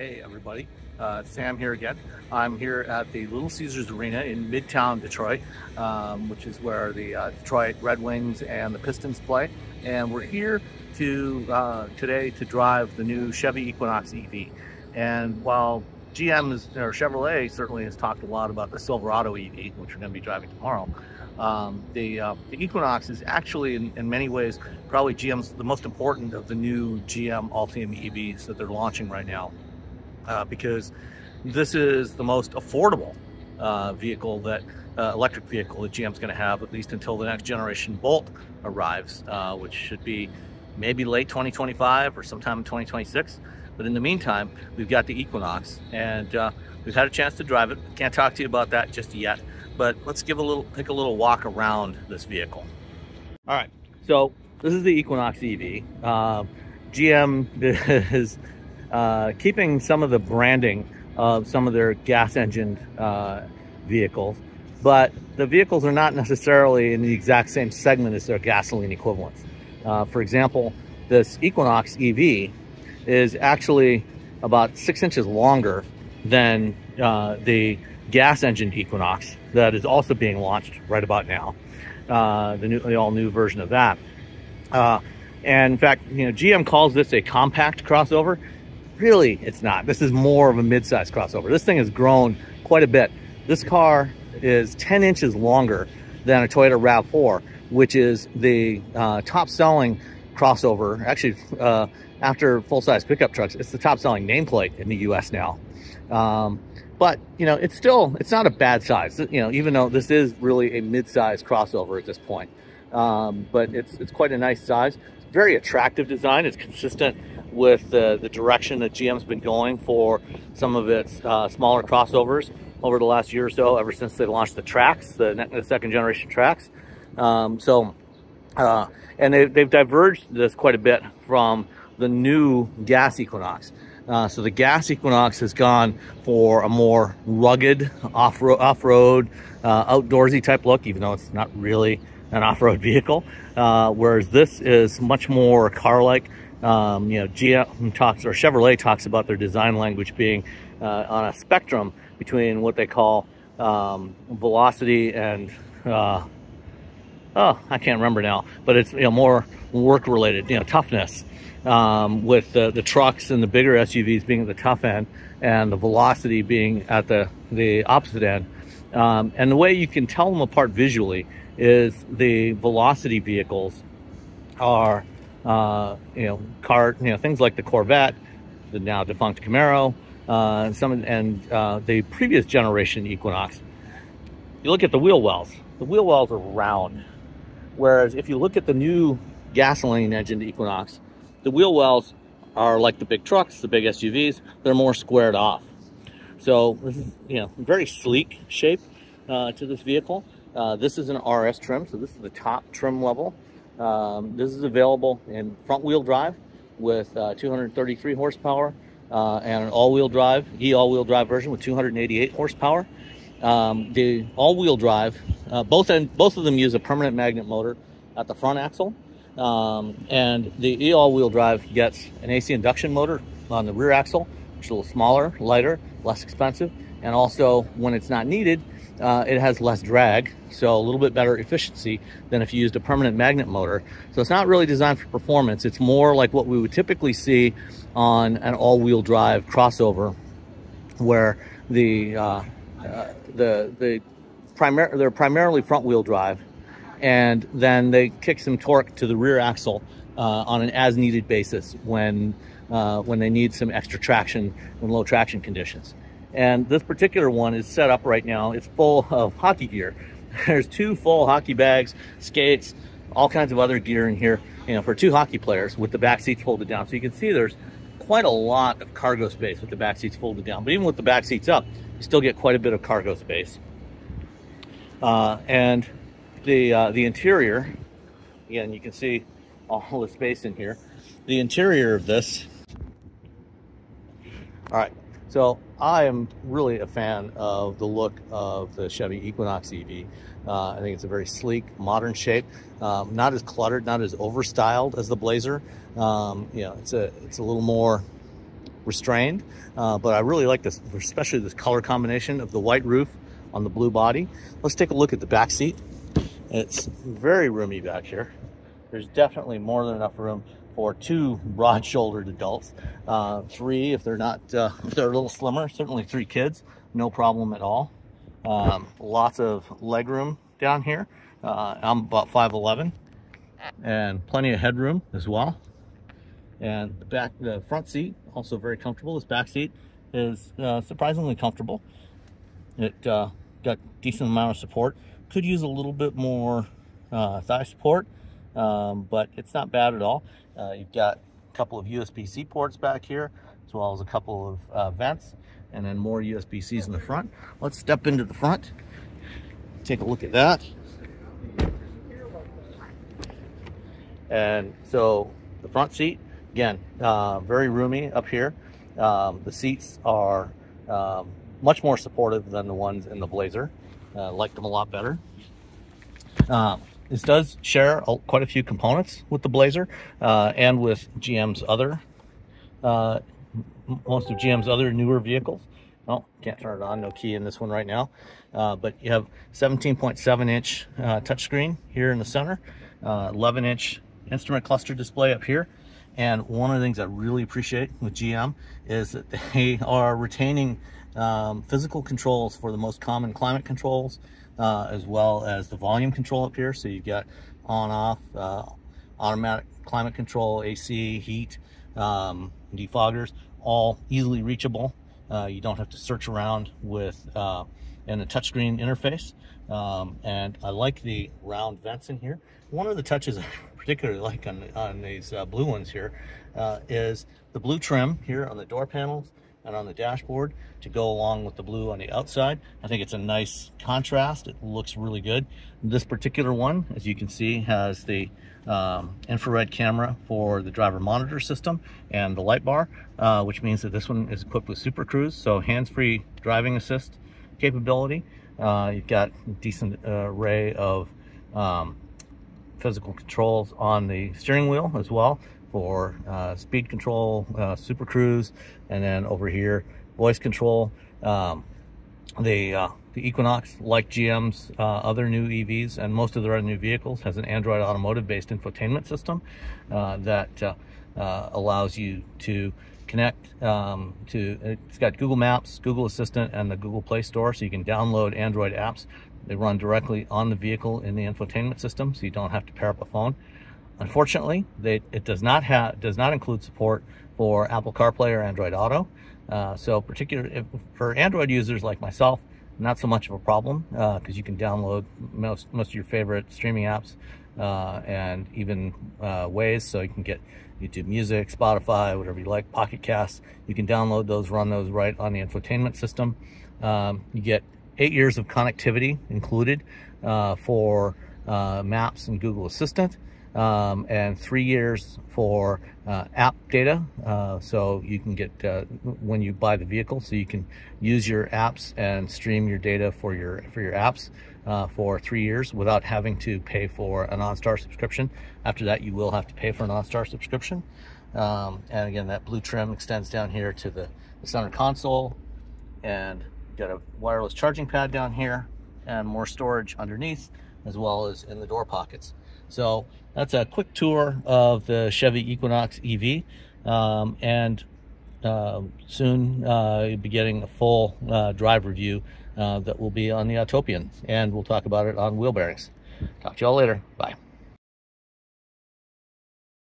Hey everybody, uh, Sam here again. I'm here at the Little Caesars Arena in Midtown Detroit, um, which is where the uh, Detroit Red Wings and the Pistons play. And we're here to uh, today to drive the new Chevy Equinox EV. And while GM is, or Chevrolet certainly has talked a lot about the Silverado EV, which we're going to be driving tomorrow. Um, the, uh, the, Equinox is actually, in, in, many ways, probably GM's the most important of the new GM Ultium EVs that they're launching right now uh, because this is the most affordable uh, vehicle that uh, electric vehicle that GM's going to have at least until the next generation Bolt arrives, uh, which should be maybe late 2025 or sometime in 2026. But in the meantime, we've got the Equinox and uh, we've had a chance to drive it. Can't talk to you about that just yet, but let's give a little, take a little walk around this vehicle. All right, so this is the Equinox EV. GM is uh, keeping some of the branding of some of their gas engined uh, vehicles, but the vehicles are not necessarily in the exact same segment as their gasoline equivalents. Uh, for example, this Equinox EV is actually about six inches longer than uh, the gas engine Equinox that is also being launched right about now. Uh, the, new, the all new version of that. And in fact, you know, GM calls this a compact crossover. Really, it's not. This is more of a mid-size crossover. This thing has grown quite a bit. This car is 10 inches longer than a Toyota RAV4, which is the uh, top selling crossover. Actually, uh, after full-size pickup trucks, it's the top selling nameplate in the US now. Um, but, you know, it's still, it's not a bad size, you know, even though this is really a mid-size crossover at this point. Um, but it's, it's quite a nice size. Very attractive design. It's consistent with the, the direction that GM's been going for some of its uh, smaller crossovers over the last year or so, ever since they launched the Trax, the, the second generation Trax. Um, so, uh, and they, they've diverged this quite a bit from the new gas Equinox. Uh, so the gas Equinox has gone for a more rugged off-road, off-road uh, outdoorsy type look, even though it's not really an off-road vehicle. Uh, whereas this is much more car-like, um, you know, GM talks or Chevrolet talks about their design language being uh, on a spectrum between what they call um, velocity and uh, oh, I can't remember now, but it's you know more work related, you know, toughness. Um, with the, the trucks and the bigger SUVs being at the tough end and the velocity being at the, the opposite end. Um, and the way you can tell them apart visually is the velocity vehicles are uh, you know, car, you know, things like the Corvette, the now defunct Camaro, uh, some, and uh, the previous generation Equinox. You look at the wheel wells. The wheel wells are round, whereas if you look at the new gasoline engine Equinox, the wheel wells are like the big trucks, the big SUVs. They're more squared off. So this is, you know, very sleek shape uh, to this vehicle. Uh, this is an RS trim, so this is the top trim level. Um, this is available in front wheel drive with uh, 233 horsepower uh, and an all-wheel drive, E all-wheel drive version with 288 horsepower. Um, the all-wheel drive, uh, both end, both of them use a permanent magnet motor at the front axle, um, and the E all-wheel drive gets an AC induction motor on the rear axle, is a little smaller, lighter, less expensive, and also when it's not needed, uh, it has less drag, so a little bit better efficiency than if you used a permanent magnet motor. So it's not really designed for performance. It's more like what we would typically see on an all-wheel drive crossover, where the uh, uh, the the primar they're primarily front-wheel drive, and then they kick some torque to the rear axle uh, on an as-needed basis when uh, when they need some extra traction in low traction conditions. And this particular one is set up right now. It's full of hockey gear. There's two full hockey bags, skates, all kinds of other gear in here, you know, for two hockey players with the back seats folded down. So you can see there's quite a lot of cargo space with the back seats folded down. But even with the back seats up, you still get quite a bit of cargo space. Uh, and the uh, the interior, again, you can see all the space in here. The interior of this, all right, so I am really a fan of the look of the Chevy Equinox EV. Uh, I think it's a very sleek, modern shape, um, not as cluttered, not as overstyled as the Blazer. Um, you know, it's a it's a little more restrained, uh, but I really like this, especially this color combination of the white roof on the blue body. Let's take a look at the back seat. It's very roomy back here. There's definitely more than enough room for two broad-shouldered adults. Uh, three, if they're not, uh, if they're a little slimmer, certainly three kids, no problem at all. Um, lots of leg room down here. Uh, I'm about 5'11", and plenty of headroom as well. And the back, the front seat, also very comfortable. This back seat is uh, surprisingly comfortable. It uh, got decent amount of support. Could use a little bit more uh, thigh support, um, but it's not bad at all. Uh, you've got a couple of USB-C ports back here, as well as a couple of uh, vents, and then more USB-Cs in the front. Let's step into the front, take a look at that. And so the front seat, again, uh, very roomy up here. Um, the seats are um, much more supportive than the ones in the Blazer. Uh, like them a lot better. Um, this does share a, quite a few components with the Blazer uh, and with GM's other, uh, most of GM's other newer vehicles. Oh, can't turn it on, no key in this one right now. Uh, but you have 17.7 inch uh, touchscreen here in the center, uh, 11 inch instrument cluster display up here. And one of the things I really appreciate with GM is that they are retaining um, physical controls for the most common climate controls, uh, as well as the volume control up here. So you've got on, off, uh, automatic climate control, AC, heat, um, defoggers, all easily reachable. Uh, you don't have to search around with uh, in a touchscreen interface. Um, and I like the round vents in here. One of the touches I particularly like on, on these uh, blue ones here uh, is the blue trim here on the door panels and on the dashboard to go along with the blue on the outside. I think it's a nice contrast. It looks really good. This particular one, as you can see, has the um, infrared camera for the driver monitor system and the light bar, uh, which means that this one is equipped with Super Cruise, so hands-free driving assist capability. Uh, you've got a decent uh, array of um, physical controls on the steering wheel as well for uh, speed control, uh, super cruise, and then over here, voice control. Um, the, uh, the Equinox, like GM's uh, other new EVs and most of their other new vehicles, has an Android Automotive-based infotainment system uh, that uh, allows you to connect um, to, it's got Google Maps, Google Assistant, and the Google Play Store, so you can download Android apps. They run directly on the vehicle in the infotainment system, so you don't have to pair up a phone. Unfortunately, they, it does not have does not include support for Apple CarPlay or Android Auto. Uh, so, particular for Android users like myself, not so much of a problem because uh, you can download most most of your favorite streaming apps uh, and even uh, so you can get YouTube Music, Spotify, whatever you like, Pocket Casts. You can download those, run those right on the infotainment system. Um, you get eight years of connectivity included uh, for uh, Maps and Google Assistant um, and three years for uh, app data. Uh, so you can get uh, when you buy the vehicle, so you can use your apps and stream your data for your for your apps uh, for three years without having to pay for an OnStar subscription. After that, you will have to pay for an OnStar subscription. Um, and again, that blue trim extends down here to the, the center console, and got a wireless charging pad down here, and more storage underneath, as well as in the door pockets. So that's a quick tour of the Chevy Equinox EV. Um, and uh, soon uh, you'll be getting a full uh, drive review uh, that will be on the Autopian. And we'll talk about it on wheel bearings. Talk to y'all later. Bye.